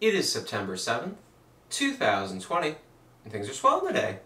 It is September 7th, 2020, and things are swell today.